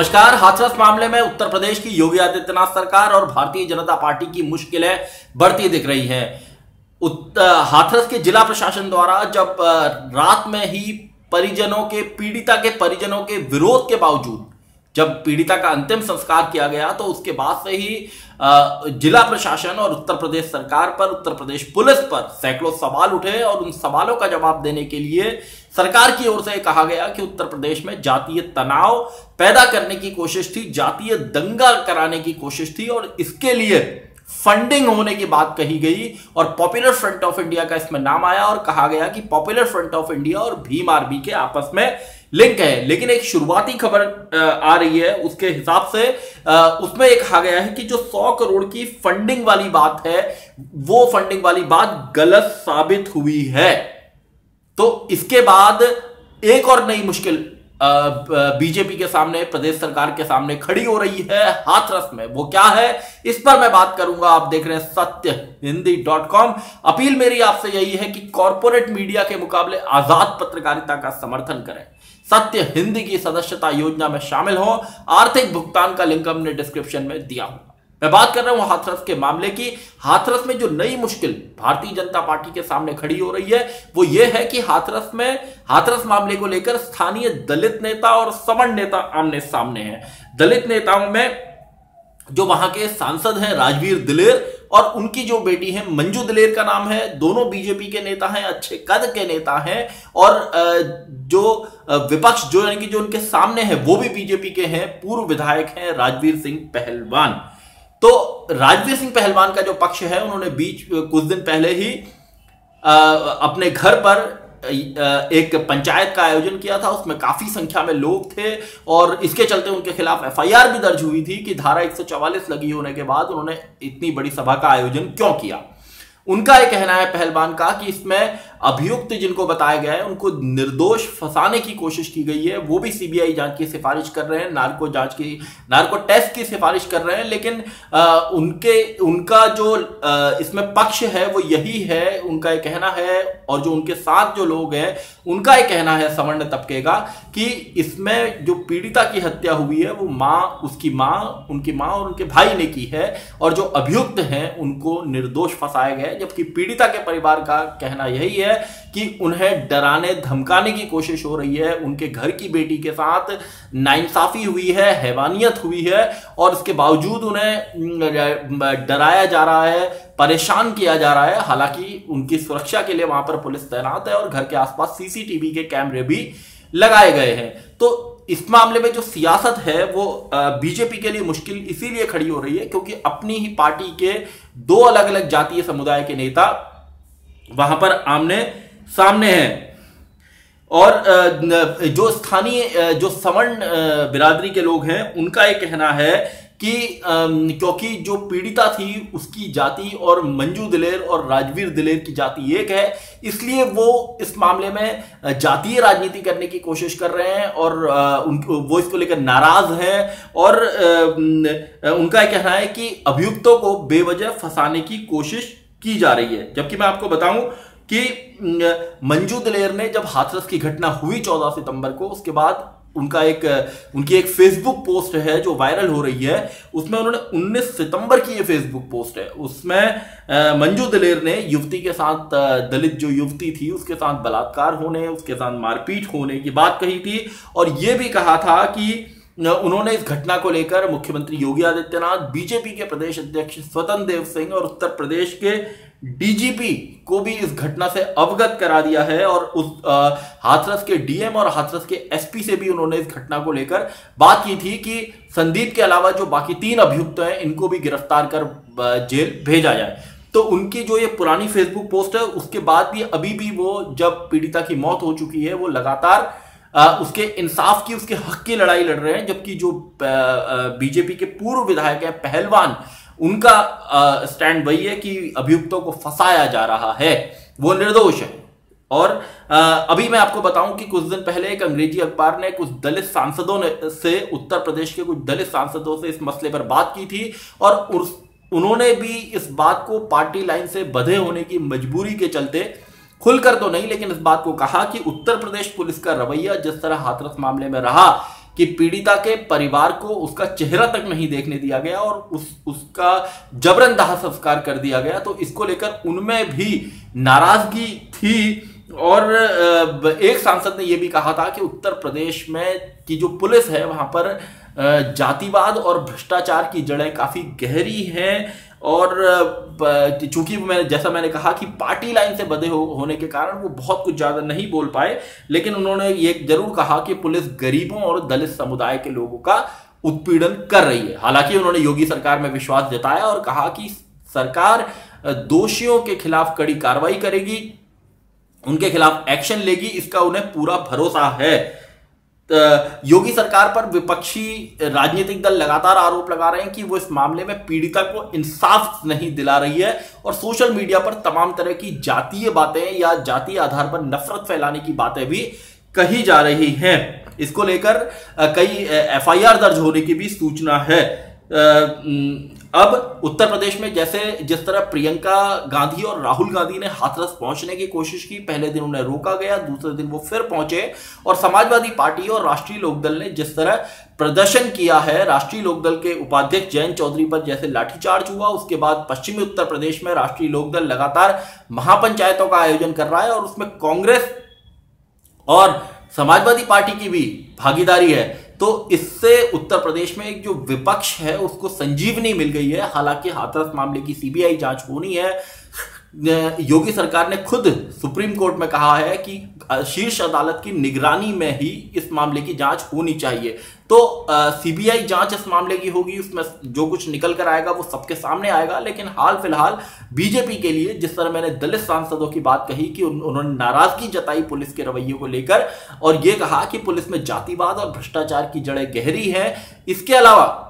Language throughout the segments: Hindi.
नमस्कार हाथरस मामले में उत्तर प्रदेश की योगी आदित्यनाथ सरकार और भारतीय जनता पार्टी की मुश्किलें बढ़ती दिख रही हैं। हाथरस के जिला प्रशासन द्वारा जब रात में ही परिजनों के, पीड़िता के परिजनों के विरोध के बावजूद जब पीड़िता का अंतिम संस्कार किया गया तो उसके बाद से ही जिला प्रशासन और उत्तर प्रदेश सरकार पर, उत्तर प्रदेश पुलिस पर सैकड़ों सवाल उठे और उन सवालों का जवाब देने के लिए सरकार की ओर से कहा गया कि उत्तर प्रदेश में जातीय तनाव पैदा करने की कोशिश थी, जातीय दंगा कराने की कोशिश थी और इसके लिए फंडिंग होने की बात कही गई और पॉपुलर फ्रंट ऑफ़ इंडिया का इसमें नाम आया और कहा गया कि पॉपुलर फ्रंट ऑफ़ इंडिया और भीम आर्मी के आपस में लिंक है, लेकिन एक शुरुआती खबर आ रही है, उसके हिसाब से उसमें एक कहा गया है कि जो 100 करोड़ की फंडिंग वाली बात है, वो फंडिंग वाली बात गलत साबित हुई है। तो इसके बाद एक और नई मुश्किल बीजेपी के सामने, प्रदेश सरकार के सामने खड़ी हो रही है हाथरस में। वो क्या है? इस पर मैं बात करूँगा। आप देख रहे हैं सत्य हिंदी डॉट कॉम। अपील मेरी आपसे यही है कि कॉरपोरेट मीडिया के मुकाबले आज़ाद पत्रकारिता का समर्थन करें। सत्य हिंदी की सदस्यता योजना में शामिल हो। आर्थिक भुगतान का लिंक हमने डिस्क्रिप्शन में दिया हूँ। मैं बात कर रहा हूँ हाथरस के मामले की। हाथरस में जो नई मुश्किल भारतीय जनता पार्टी के सामने खड़ी हो रही है, वो ये है कि हाथरस में हाथरस मामले को लेकर स्थानीय दलित नेता और सवर्ण नेता आमने सामने हैं। दलित नेताओं में जो वहाँ के सांसद हैं राजवीर दिलेर और उनकी जो बेटी है मंजू दिलेर का नाम है। दोनों बीजेपी के नेता हैं, अच्छे कद के नेता हैं और जो विपक्ष जो यानी कि जो उनके सामने है, वो भी बीजेपी के हैं। पूर्व विधायक हैं राजवीर सिंह पहलवान। तो राजवीर सिंह पहलवान का जो पक्ष है, उन्होंने बीच, कुछ दिन पहले ही अपने घर पर एक पंचायत का आयोजन किया था। उसमें काफ़ी संख्या में लोग थे और इसके चलते उनके खिलाफ एफआईआर भी दर्ज हुई थी कि धारा 144 लगी होने के बाद उन्होंने इतनी बड़ी सभा का आयोजन क्यों किया। उनका यह कहना है पहलवान का कि इसमें अभियुक्त जिनको बताया गया है उनको निर्दोष फंसाने की कोशिश की गई है। वो भी सीबीआई जाँच की सिफारिश कर रहे हैं नार्को जाँच की नार्को टेस्ट की सिफारिश कर रहे हैं लेकिन आ, उनके उनका जो आ, इसमें पक्ष है वो यही है उनका यह कहना है और जो उनके साथ जो लोग हैं उनका यह कहना है सवर्ण तबके का कि इसमें जो पीड़िता की हत्या हुई है वो माँ उसकी माँ उनकी माँ और उनके भाई ने की है और जो अभियुक्त हैं उनको निर्दोष फंसाया गया है जबकि पीड़िता के परिवार का कहना यही है कि उन्हें डराने, धमकाने की कोशिश हो रही है। उनके घर की बेटी के साथ नाइंसाफी हुई है, हैवानियत हुई है और इसके बावजूद उन्हें डराया जा रहा है, परेशान किया जा रहा है। हालाँकि उनकी सुरक्षा के लिए वहाँ पर पुलिस तैनात है और घर के आसपास सीसीटीवी के कैमरे भी लगाए गए हैं। तो इस मामले में जो सियासत है वो बीजेपी के लिए मुश्किल इसीलिए खड़ी हो रही है क्योंकि अपनी ही पार्टी के दो अलग अलग जातीय समुदाय के नेता वहाँ पर आमने सामने हैं। और जो स्थानीय जो सवर्ण बिरादरी के लोग हैं, उनका ये कहना है कि क्योंकि जो पीड़िता थी, उसकी जाति और मंजू दिलेर और राजवीर दिलेर की जाति एक है, इसलिए वो इस मामले में जातीय राजनीति करने की कोशिश कर रहे हैं और उन, वो इसको लेकर नाराज़ हैं और उनका कहना है कि अभियुक्तों को बेवजह फंसाने की कोशिश की जा रही है। जबकि मैं आपको बताऊँ कि मंजू दलेर ने जब हाथरस की घटना हुई 14 सितंबर को, उसके बाद उनका एक, उनकी एक फेसबुक पोस्ट है जो वायरल हो रही है, उसमें उन्होंने 19 सितंबर की ये फेसबुक पोस्ट है। उसमें मंजू दलेर ने युवती के साथ दलित जो युवती थी, उसके साथ बलात्कार होने, उसके साथ मारपीट होने की बात कही थी, और ये भी कहा था कि उन्होंने इस घटना को लेकर मुख्यमंत्री योगी आदित्यनाथ, बीजेपी के प्रदेश अध्यक्ष स्वतंत्र देव सिंह और उत्तर प्रदेश के डीजीपी को भी इस घटना से अवगत करा दिया है और उस हाथरस के डीएम और हाथरस के एसपी से भी उन्होंने इस घटना को लेकर बात की थी कि संदीप के अलावा जो बाकी तीन अभियुक्त हैं, इनको भी गिरफ़्तार कर जेल भेजा जाए। तो उनकी जो ये पुरानी फेसबुक पोस्ट है, उसके बाद भी अभी भी वो जब पीड़िता की मौत हो चुकी है, वो लगातार उसके इंसाफ की, उसके हक की लड़ाई लड़ रहे हैं, जबकि जो बीजेपी के पूर्व विधायक है, पहलवान, उनका स्टैंड वही है कि अभियुक्तों को फंसाया जा रहा है। वो निर्दोष है। और अभी मैं आपको बताऊँ कि कुछ दिन पहले एक अंग्रेज़ी अखबार ने कुछ दलित सांसदों ने, से उत्तर प्रदेश के कुछ दलित सांसदों से इस मसले पर बात की थी और उन्होंने भी इस बात को पार्टी लाइन से बधे होने की मजबूरी के चलते खुलकर तो नहीं, लेकिन इस बात को कहा कि उत्तर प्रदेश पुलिस का रवैया जिस तरह हाथरस मामले में रहा कि पीड़िता के परिवार को उसका चेहरा तक नहीं देखने दिया गया और उस, उसका जबरन दाह संस्कार कर दिया गया तो इसको लेकर उनमें भी नाराज़गी थी। और एक सांसद ने यह भी कहा था कि उत्तर प्रदेश में की जो पुलिस है, वहाँ पर जातिवाद और भ्रष्टाचार की जड़ें काफ़ी गहरी हैं। और चूँकि मैं जैसा मैंने कहा कि पार्टी लाइन से बधे हो, होने के कारण वो बहुत कुछ ज़्यादा नहीं बोल पाए लेकिन उन्होंने ये ज़रूर कहा कि पुलिस गरीबों और दलित समुदाय के लोगों का उत्पीड़न कर रही है। हालाँकि उन्होंने योगी सरकार में विश्वास जताया और कहा कि सरकार दोषियों के खिलाफ कड़ी कार्रवाई करेगी उनके खिलाफ एक्शन लेगी इसका उन्हें पूरा भरोसा है। योगी सरकार पर विपक्षी राजनीतिक दल लगातार आरोप लगा रहे हैं कि वो इस मामले में पीड़िता को इंसाफ नहीं दिला रही है और सोशल मीडिया पर तमाम तरह की जातीय बातें या जातीय आधार पर नफरत फैलाने की बातें भी कही जा रही हैं। इसको लेकर कई एफआईआर दर्ज होने की भी सूचना है। अब उत्तर प्रदेश में जैसे, जिस तरह प्रियंका गांधी और राहुल गांधी ने हाथरस पहुँचने की कोशिश की, पहले दिन उन्हें रोका गया, दूसरे दिन वो फिर पहुँचे, और समाजवादी पार्टी और राष्ट्रीय लोकदल ने जिस तरह प्रदर्शन किया है, राष्ट्रीय लोकदल के उपाध्यक्ष जयंत चौधरी पर जैसे लाठीचार्ज हुआ, उसके बाद पश्चिमी उत्तर प्रदेश में राष्ट्रीय लोकदल लगातार महापंचायतों का आयोजन कर रहा है, और उसमें कांग्रेस और समाजवादी पार्टी की भी भागीदारी है। तो इससे उत्तर प्रदेश में एक जो विपक्ष है, उसको संजीवनी मिल गई है। हालाँकि हाथरस मामले की सीबीआई जाँच होनी है। योगी सरकार ने खुद सुप्रीम कोर्ट में कहा है कि शीर्ष अदालत की निगरानी में ही इस मामले की जाँच होनी चाहिए। तो सीबीआई जाँच इस मामले की होगी उसमें जो कुछ निकल कर आएगा वो सबके सामने आएगा लेकिन हाल फ़िलहाल बीजेपी के लिए जिस तरह मैंने दलित सांसदों की बात कही कि उन, उन्होंने नाराज़गी जताई पुलिस के रवैये को लेकर और ये कहा कि पुलिस में जातिवाद और भ्रष्टाचार की जड़ें गहरी है। इसके अलावा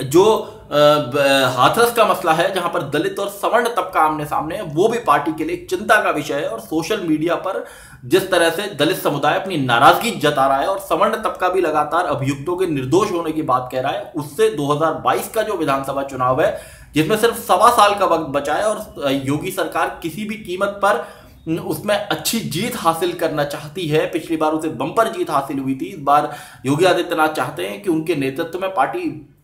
जो हाथरस का मसला है, जहाँ पर दलित और सवर्ण तबका आमने सामने है वो भी पार्टी के लिए चिंता का विषय है और सोशल मीडिया पर जिस तरह से दलित समुदाय अपनी नाराज़गी जता रहा है और सवर्ण तबका भी लगातार अभियुक्तों के निर्दोष होने की बात कह रहा है, उससे 2022 का जो विधानसभा चुनाव है, जिसमें सिर्फ़ सवा साल का वक्त बचा है और योगी सरकार किसी भी कीमत पर उसमें अच्छी जीत हासिल करना चाहती है। पिछली बार उसे बंपर जीत हासिल हुई थी। इस बार योगी आदित्यनाथ चाहते हैं कि उनके नेतृत्व में पार्टी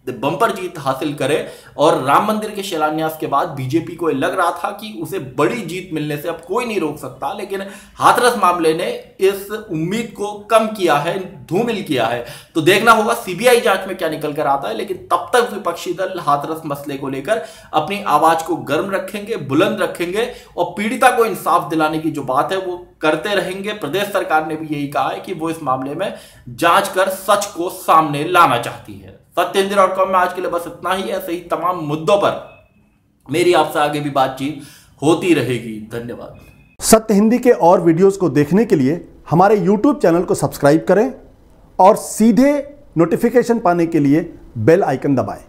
बंपर जीत हासिल करे। और राम मंदिर के शिलान्यास के बाद बीजेपी को लग रहा था कि उसे बड़ी जीत मिलने से अब कोई नहीं रोक सकता, लेकिन हाथरस मामले ने इस उम्मीद को कम किया है, धूमिल किया है। तो देखना होगा सीबीआई जाँच में क्या निकल कर आता है, लेकिन तब तक विपक्षी दल हाथरस मसले को लेकर अपनी आवाज़ को गर्म रखेंगे, बुलंद रखेंगे, और पीड़िता को इंसाफ दिलाने की जो बात है वो करते रहेंगे। प्रदेश सरकार ने भी यही कहा है कि वो इस मामले में जाँच कर सच को सामने लाना चाहती है। सत्य हिंदी डॉट कॉम में आज के लिए बस इतना ही ऐसे ही तमाम मुद्दों पर मेरी आपसे आगे भी बातचीत होती रहेगी। धन्यवाद। सत्य हिंदी के और वीडियोस को देखने के लिए हमारे यूट्यूब चैनल को सब्सक्राइब करें और सीधे नोटिफिकेशन पाने के लिए बेल आइकन दबाएँ।